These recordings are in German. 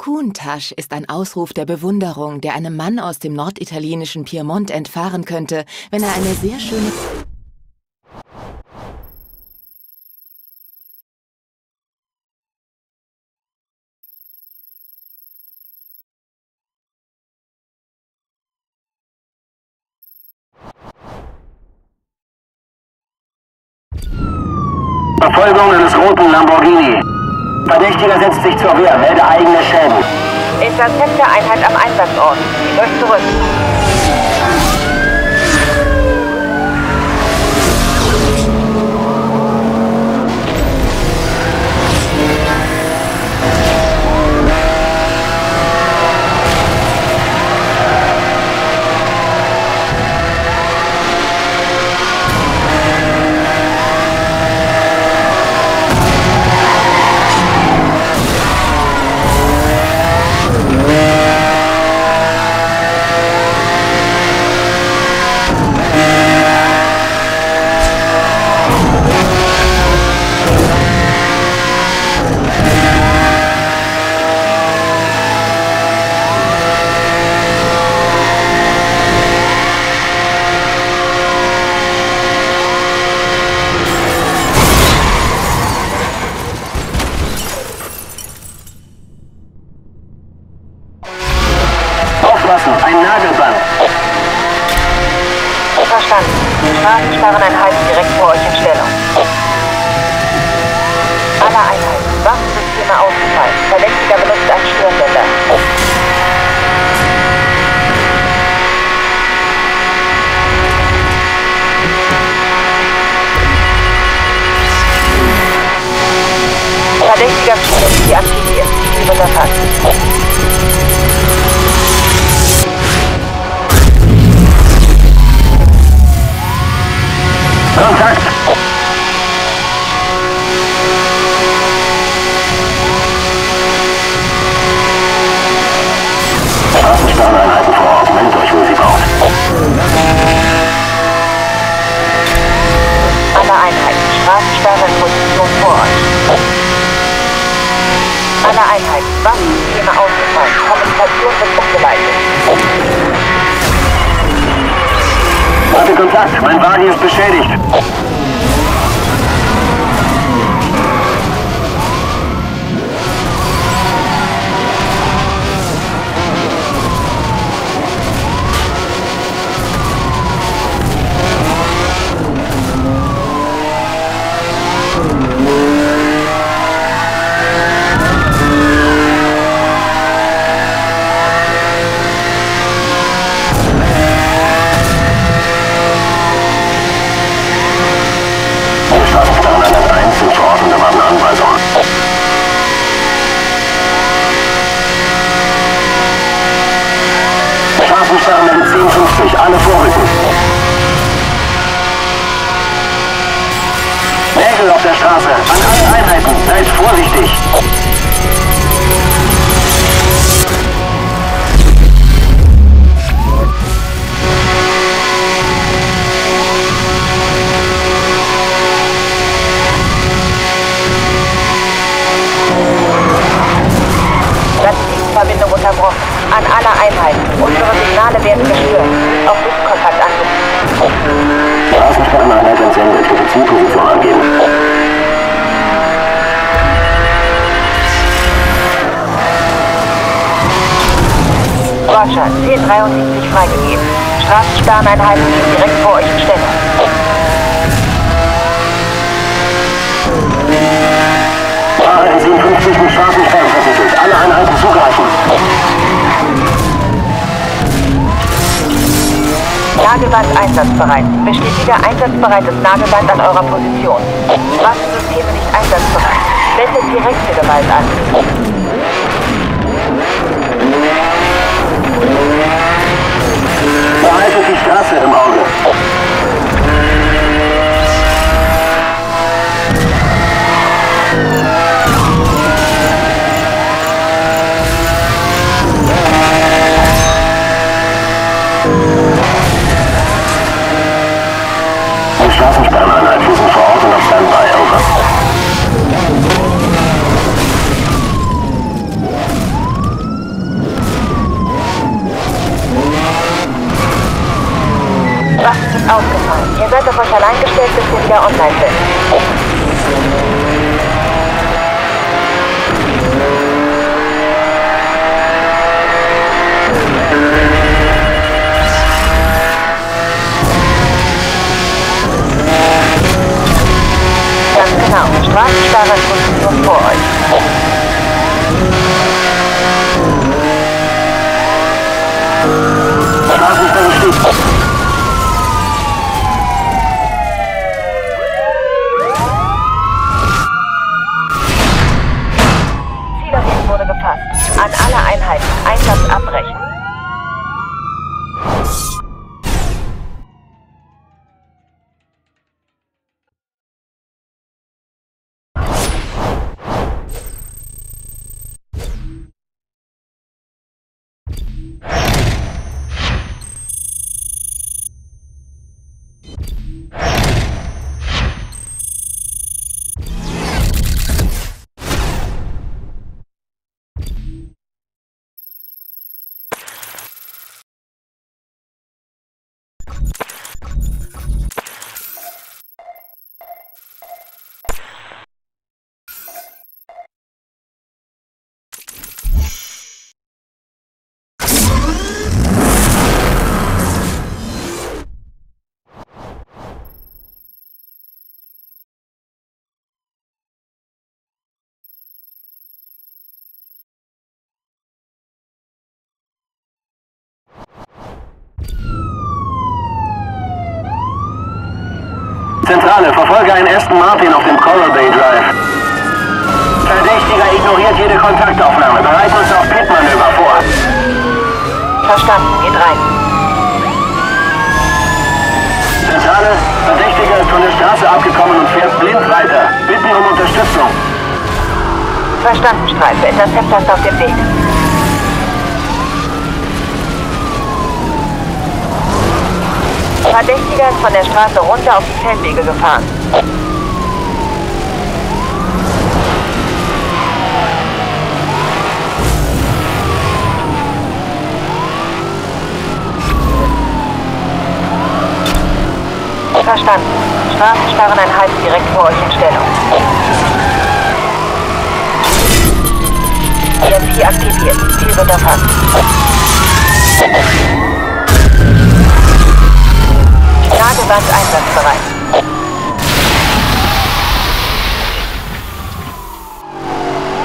Kuntasch ist ein Ausruf der Bewunderung, der einem Mann aus dem norditalienischen Piemont entfahren könnte, wenn er eine sehr schöne... Verfolgung eines roten Lamborghini. Verdächtiger setzt sich zur Wehr, melde eigene Schäden. Interceptor-Einheit am Einsatzort. Durch zurück. Contact. Mein Wagen ist beschädigt. einsatzbereites Nagelband an eurer Position. Waffensysteme nicht einsatzbereit. Wendet direkte Gewalt an. Behaltet die Straße im Auge. Euch allein gestellt, bis wir wieder online sind. Ganz genau. Straßensperre Position vor euch. Zentrale, verfolge einen Aston Martin auf dem Coral Bay Drive. Verdächtiger ignoriert jede Kontaktaufnahme. Bereiten uns auf Pitmanöver vor. Verstanden. Geht rein. Zentrale, Verdächtiger ist von der Straße abgekommen und fährt blind weiter. Bitten um Unterstützung. Verstanden, Streife. Interceptor ist auf dem Weg. Verdächtiger ist von der Straße runter auf die Feldwege gefahren. Verstanden. Straßensperreneinheit direkt vor euch in Stellung. EMP aktiviert. Ziel wird erfasst. Nagewand einsatzbereit.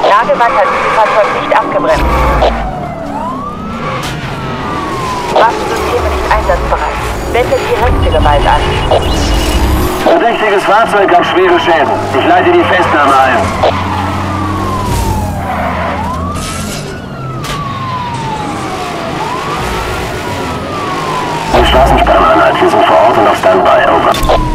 Nagewand hat Zielfahrzeug nicht abgebremst. Waffensysteme nicht einsatzbereit. Wendet direkte Gewalt an. Verdächtiges Fahrzeug hat schwere Schäden. Ich leite die Festnahme ein. Die Standby. Over.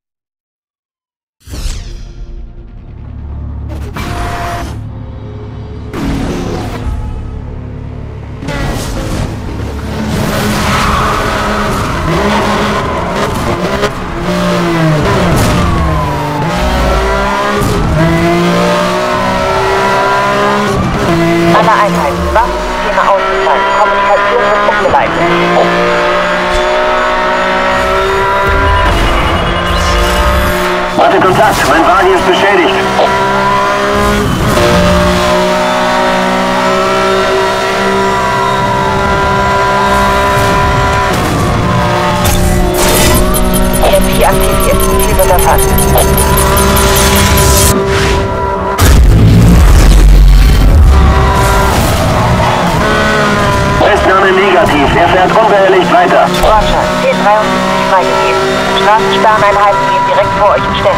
vor euch in Stellung.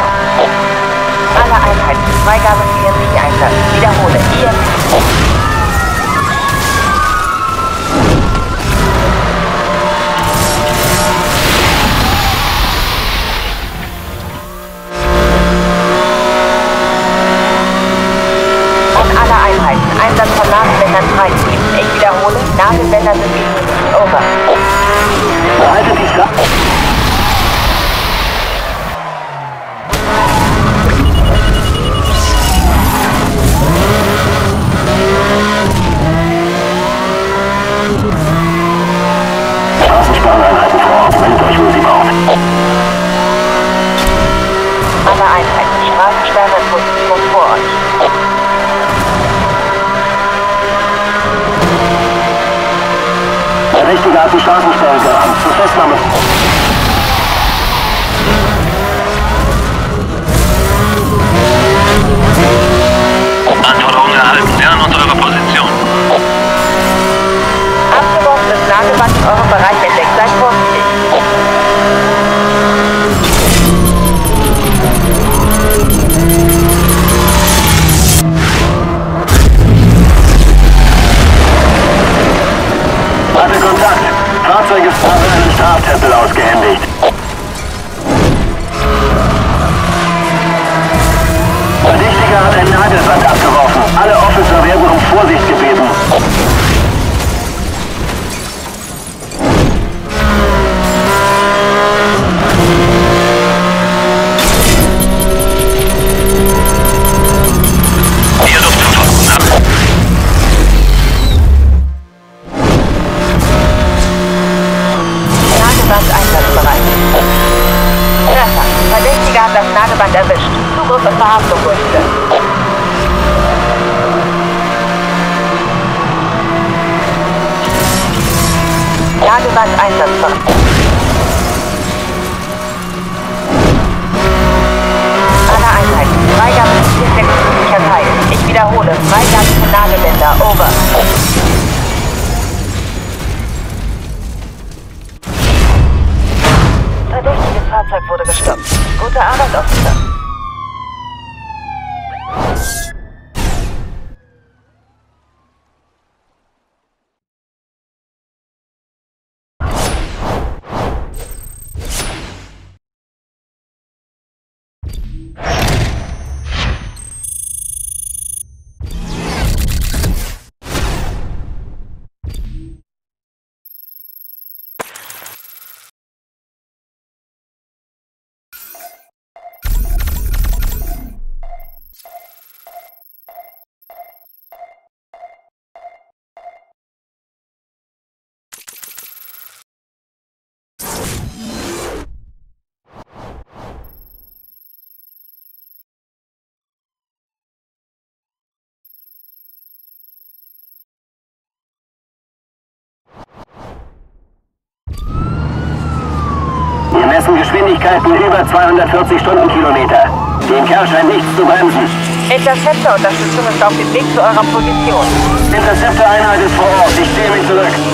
Alle Einheiten, Freigabe EMP-Einsatz. Wiederhole, EMP. wurde gestoppt. Gute Arbeit, Officer. Windgeschwindigkeiten über 240 Stundenkilometer. Den Kerl scheint nichts zu bremsen. Interceptor, das ist auf dem Weg zu eurer Position. Interceptor-Einheit ist vor Ort. Ich zähle mich zurück.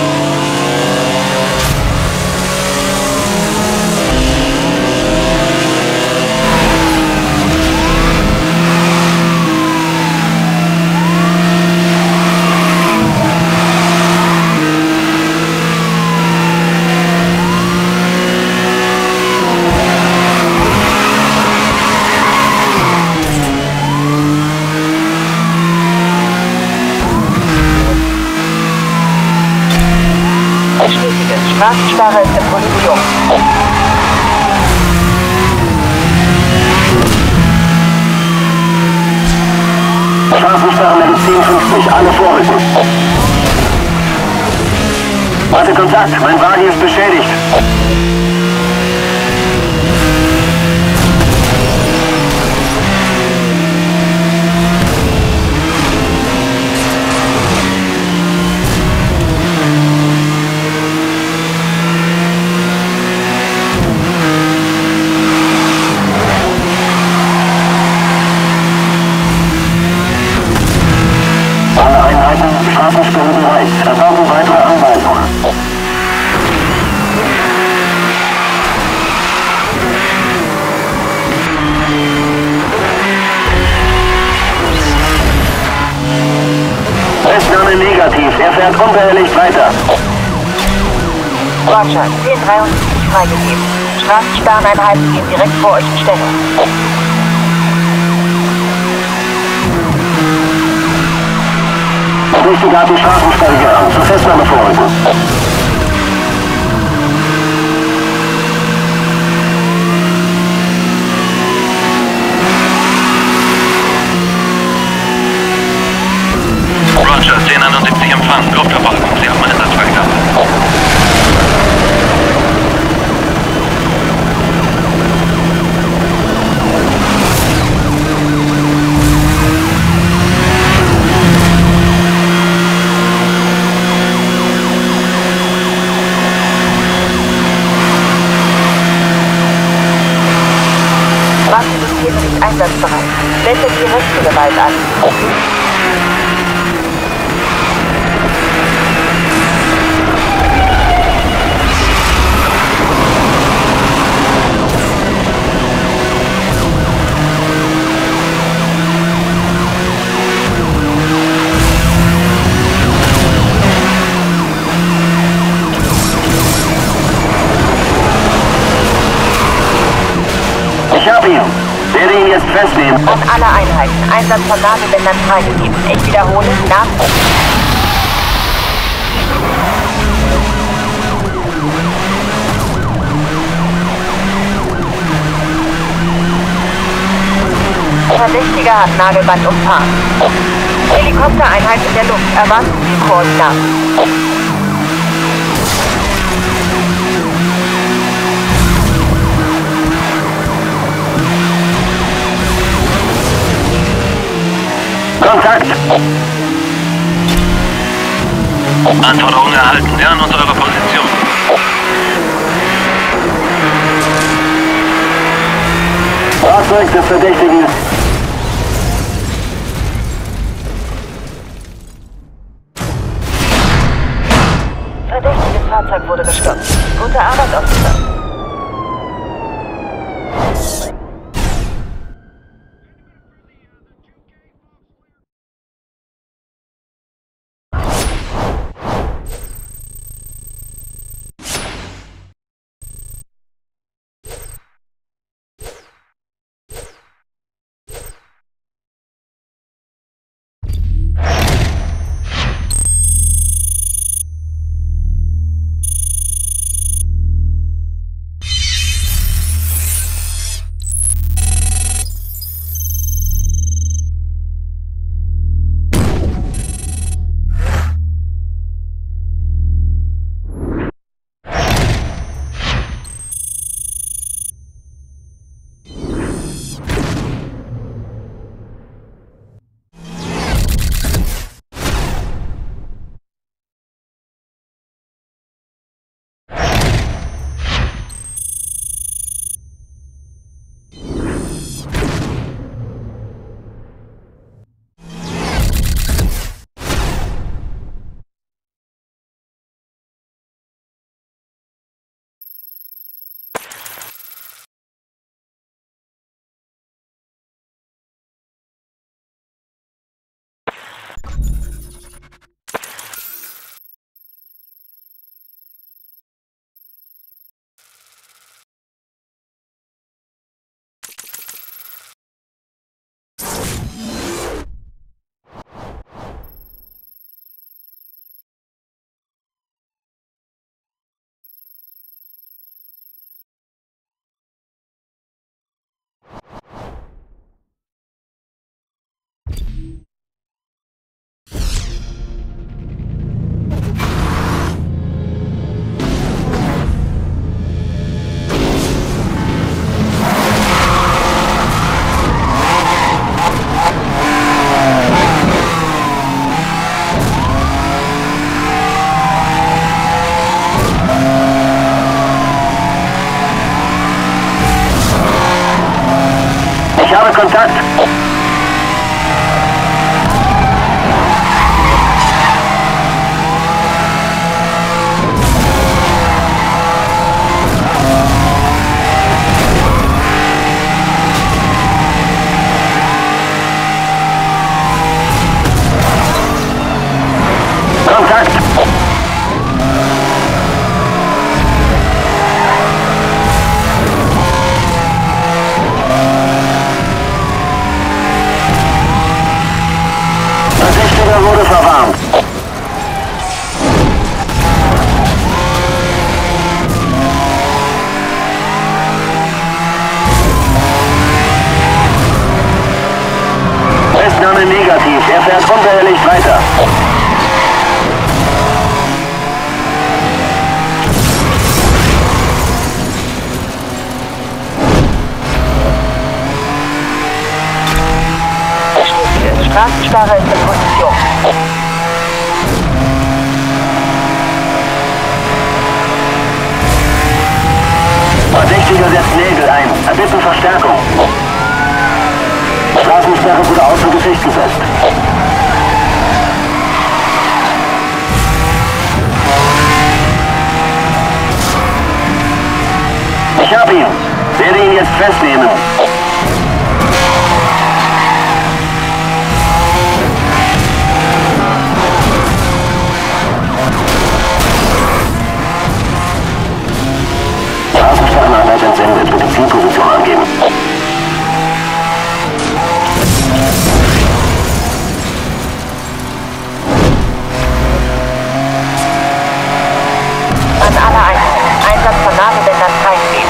Promises. Warte Kontakt, mein Wagen ist beschädigt. Fährt unbehelligt weiter. Roger, 1073 freigegeben. Straßensperreneinheiten gehen direkt vor euch in Stellung. Durch die Gartenstraßensperre an. Zur Festnahme vorrücken. 1071 empfangen. Luftverfolgung. Sie haben Einsatzfreigabe. Waffensysteme Einsatz von freigegeben. Ich wiederhole, nach. Verdächtiger hat Nagelband umfahren. Helikoptereinheit in der Luft. Erwarten Sie Koordinaten. Kontakt. Anforderungen erhalten. Nähern uns eure Position. Fahrzeug des Verdächtigen. Verdächtiges Fahrzeug wurde gestoppt. Gute Arbeit, Officer. Straßensperre wurde außer Gefecht gesetzt. Ich hab ihn. Werde ihn jetzt festnehmen. Straßensperrenarbeit entsendet. Bitte Zielposition angeben. Alle Einheiten. Einsatz von Nabelbändern freigegeben.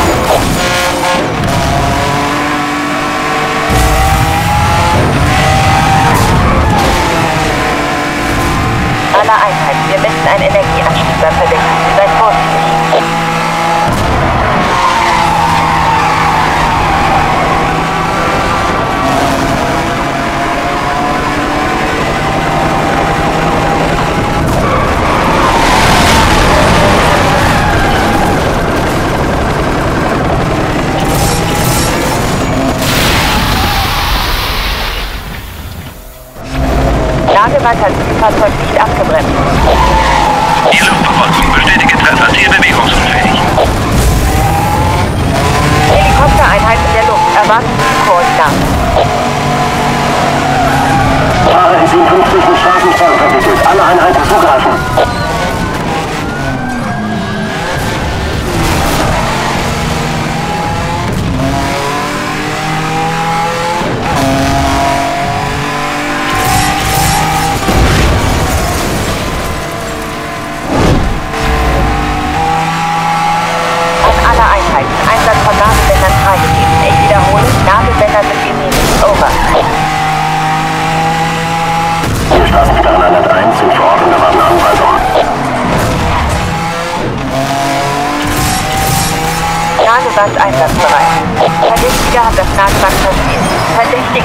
Alle Einheiten. Wir messen einen Energieanstieg beim Verdächtigen. Seid vorsichtig. Lagewand hat Zielfahrzeug nicht abgebremst. Die Luftverfolgung bestätige Treffer, Ziel bewegungsunfähig. Helikoptereinheit in der Luft. Erwarten Sie Koordinaten. Fahrer ist 57 mit Straßensperren verwickelt. Alle Einheiten zugreifen.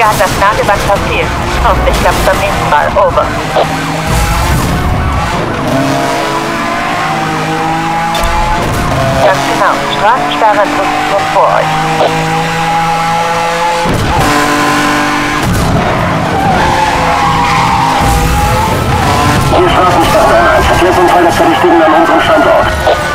Verdächtiger hat das Nagelband verfehlt. Hoffentlich klappt es beim nächsten Mal. Over. Ganz genau. Straßensperre Position vor euch. Hier Straßensperreneinheit. Verkehrsunfall des Verdächtigen an unserem Standort.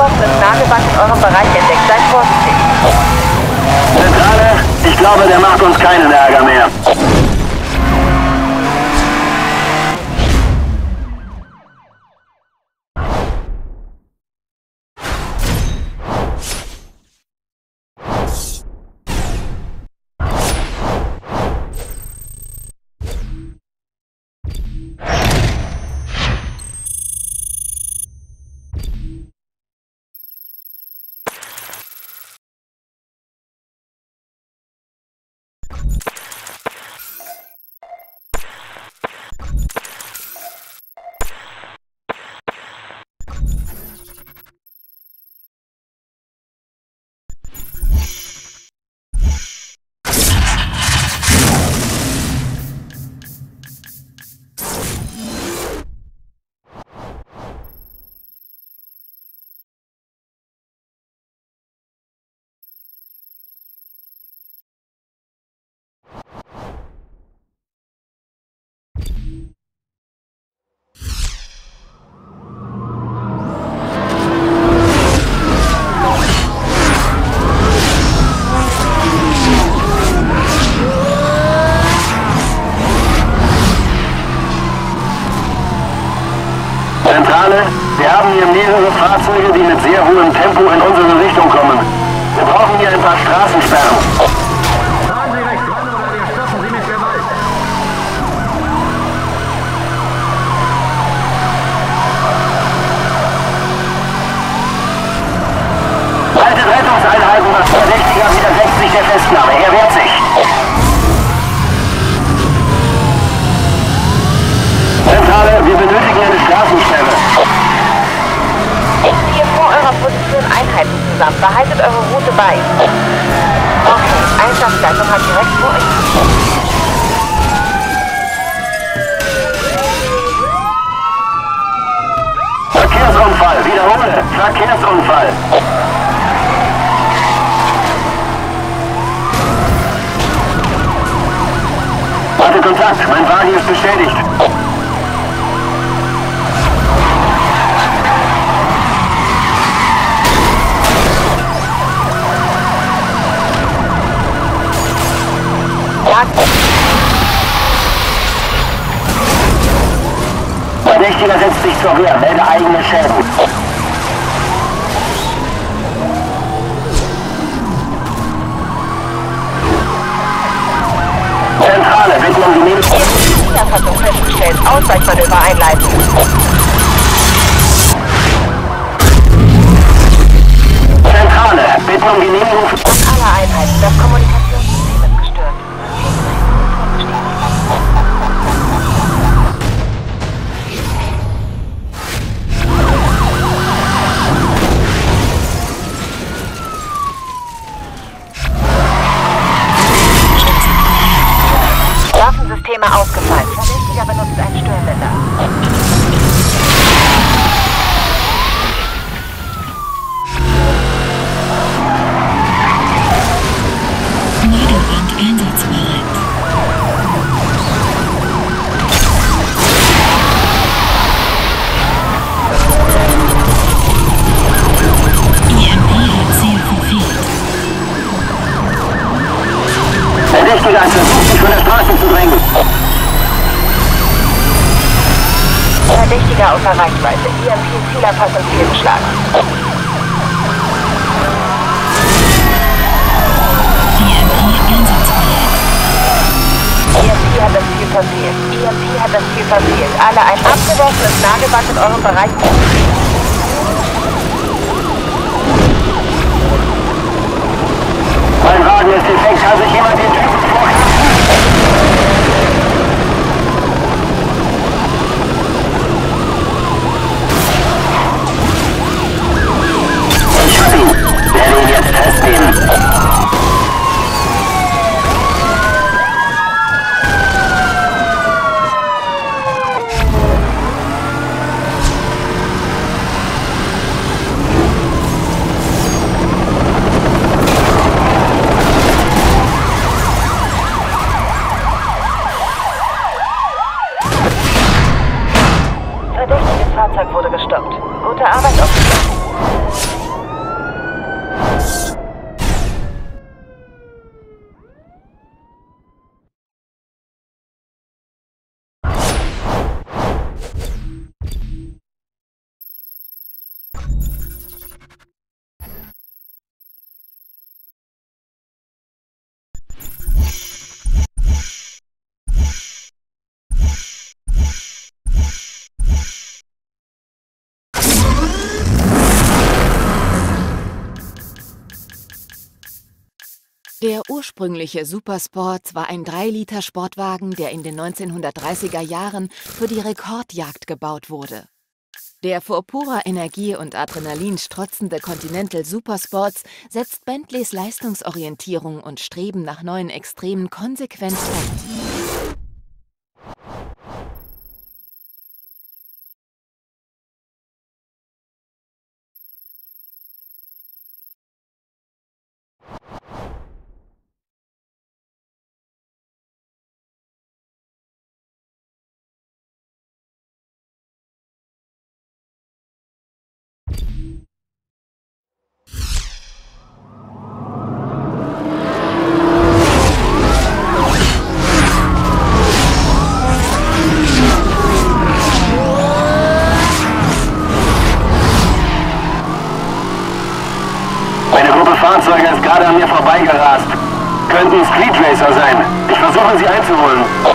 Abgeworfenes Nagelband in eurem Bereich entdeckt. Seid vorsichtig. Zentrale, ich glaube, der macht uns keinen Ärger mehr. Verdächtiger setzt sich zur Wehr, melde eigene Schäden. Zentrale, bitten um Genehmigung. Zielerfassung festgestellt. Ausweichmanöver einleiten. Zentrale, bitten um Genehmigung für... Alle Einheiten. Das Kommunikationssystem Waffensysteme ausgefallen. Fehlgeschlagen. IMP einsatzbereit. EMP hat das Ziel verfehlt. EMP hat das Ziel verfehlt. Alle ein abgeworfenes Nagelband in eurem Bereich. Mein Wagen ist defekt, kann sich jemand den Typen vorstellen? Ich hab ihn. Werde ihn jetzt festnehmen. Verdächtiges Fahrzeug wurde gestoppt. Gute Arbeit, Offizier. Der ursprüngliche Supersport war ein 3-Liter-Sportwagen, der in den 1930er Jahren für die Rekordjagd gebaut wurde. Der vor purer Energie und Adrenalin strotzende Continental Supersports setzt Bentleys Leistungsorientierung und Streben nach neuen Extremen konsequent fort. Street Racer sein. Ich versuche sie einzuholen.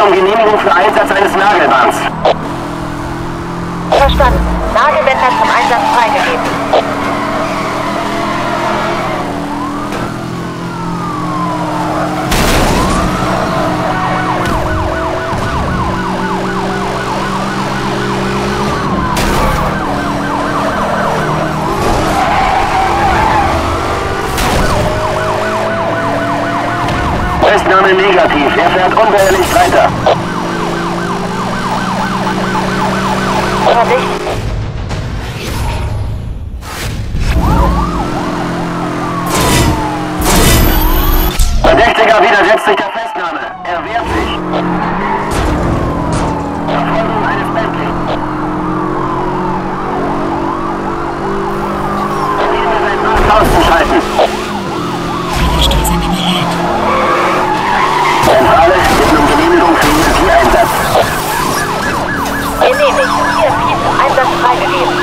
Bitten um Genehmigung für Einsatz eines Nagelbands. Verstanden. Nagelbänder zum Einsatz freigegeben. Festnahme negativ. Er fährt unbehelligt weiter. Verdächtiger widersetzt sich der Festnahme. Er wehrt sich. Verfolgung eines Bentley. Wir Markt auszuschalten. Widerstandsende bereit. Zentrale, bitten um Genehmigung für EMP-Einsatz. Genehmigt. EMP zum Einsatz freigegeben.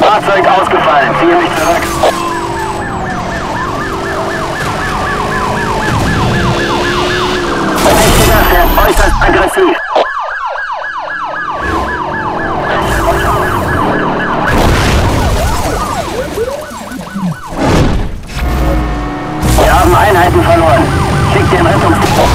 Fahrzeug ausgefallen. Ziehe mich zurück. Fährt äußerst aggressiv. Wir haben Einheiten verloren. Schickt den Rettungsdienst.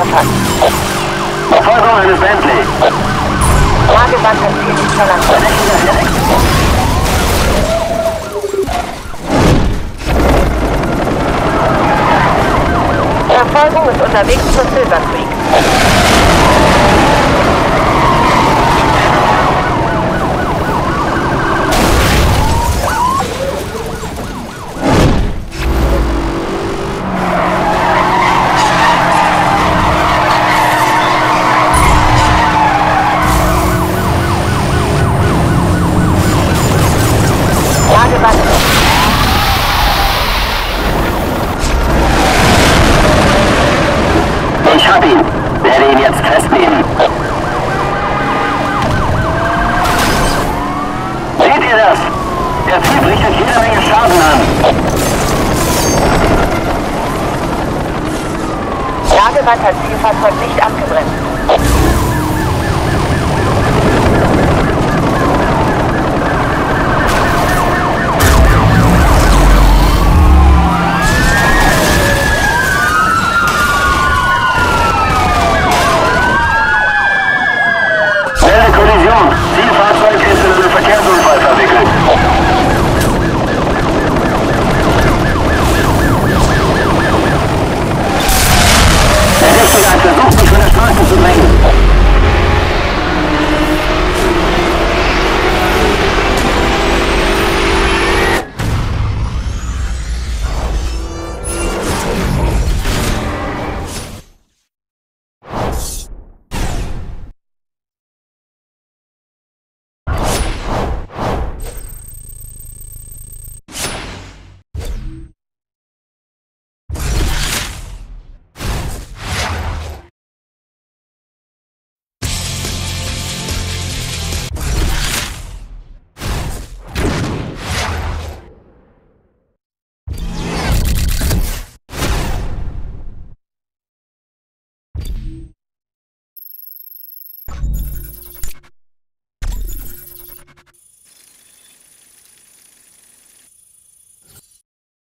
Verfolgung eines Bentley. Nagelband hat Ziel nicht verlassen. Verfolgung ist unterwegs zur Silver Creek.